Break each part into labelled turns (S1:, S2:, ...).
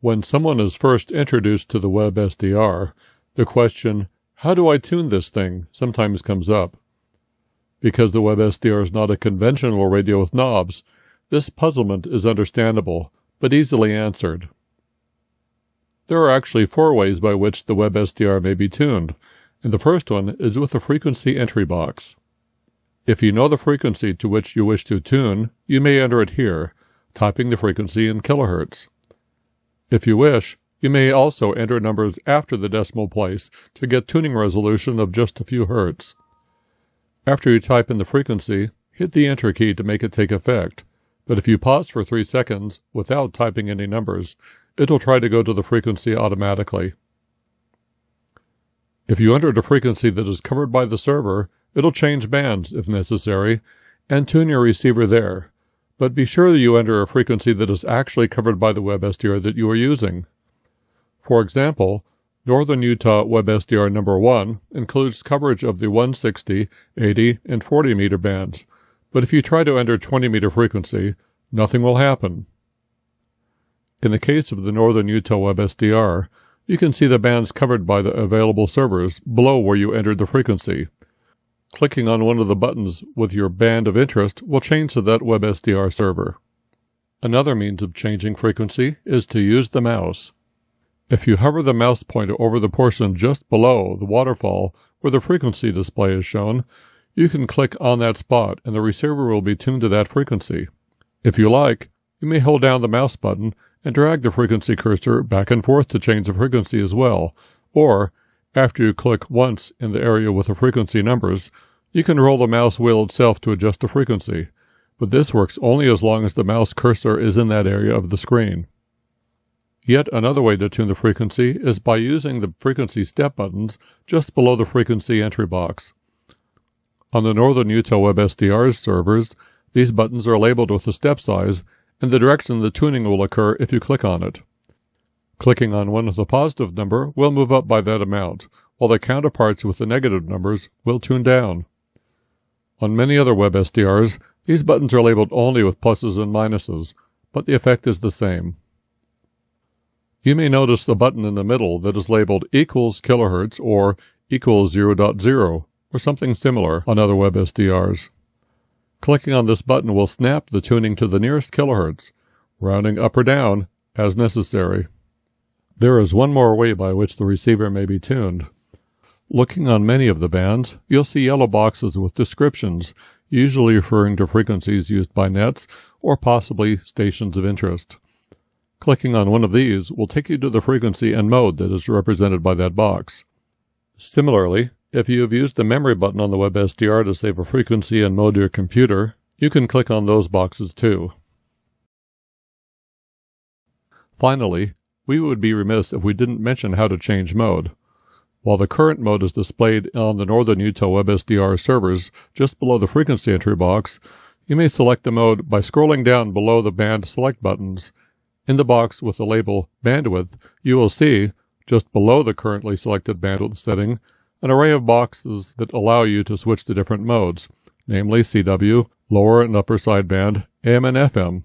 S1: When someone is first introduced to the web SDR, the question, how do I tune this thing, sometimes comes up. Because the web SDR is not a conventional radio with knobs, this puzzlement is understandable, but easily answered. There are actually four ways by which the web SDR may be tuned, and the first one is with a frequency entry box. If you know the frequency to which you wish to tune, you may enter it here, typing the frequency in kilohertz. If you wish, you may also enter numbers after the decimal place to get tuning resolution of just a few hertz. After you type in the frequency, hit the enter key to make it take effect. But if you pause for three seconds without typing any numbers, it'll try to go to the frequency automatically. If you enter a frequency that is covered by the server, it'll change bands if necessary and tune your receiver there. But be sure that you enter a frequency that is actually covered by the WebSDR that you are using. For example, Northern Utah WebSDR number 1 includes coverage of the 160, 80, and 40 meter bands, but if you try to enter 20 meter frequency, nothing will happen. In the case of the Northern Utah WebSDR, you can see the bands covered by the available servers below where you entered the frequency. Clicking on one of the buttons with your band of interest will change to that WebSDR server. Another means of changing frequency is to use the mouse. If you hover the mouse pointer over the portion just below the waterfall where the frequency display is shown, you can click on that spot and the receiver will be tuned to that frequency. If you like, you may hold down the mouse button and drag the frequency cursor back and forth to change the frequency as well, or, after you click once in the area with the frequency numbers, you can roll the mouse wheel itself to adjust the frequency, but this works only as long as the mouse cursor is in that area of the screen. Yet another way to tune the frequency is by using the frequency step buttons just below the frequency entry box. On the Northern Utah Web SDR's servers, these buttons are labeled with the step size and the direction the tuning will occur if you click on it. Clicking on one with the positive number will move up by that amount, while the counterparts with the negative numbers will tune down. On many other web SDRs, these buttons are labeled only with pluses and minuses, but the effect is the same. You may notice the button in the middle that is labeled equals kilohertz or equals 0.0 or something similar on other web SDRs. Clicking on this button will snap the tuning to the nearest kilohertz, rounding up or down as necessary. There is one more way by which the receiver may be tuned. Looking on many of the bands, you'll see yellow boxes with descriptions, usually referring to frequencies used by nets or possibly stations of interest. Clicking on one of these will take you to the frequency and mode that is represented by that box. Similarly, if you have used the memory button on the WebSDR to save a frequency and mode to your computer, you can click on those boxes too. Finally, we would be remiss if we didn't mention how to change mode. While the current mode is displayed on the Northern Utah WebSDR servers just below the frequency entry box, you may select the mode by scrolling down below the band select buttons. In the box with the label bandwidth, you will see, just below the currently selected bandwidth setting, an array of boxes that allow you to switch to different modes, namely CW, lower and upper sideband, AM and FM.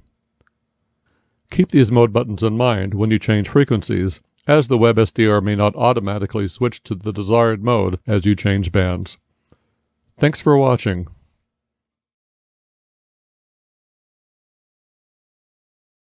S1: Keep these mode buttons in mind when you change frequencies, as the WebSDR may not automatically switch to the desired mode as you change bands. Thanks for watching.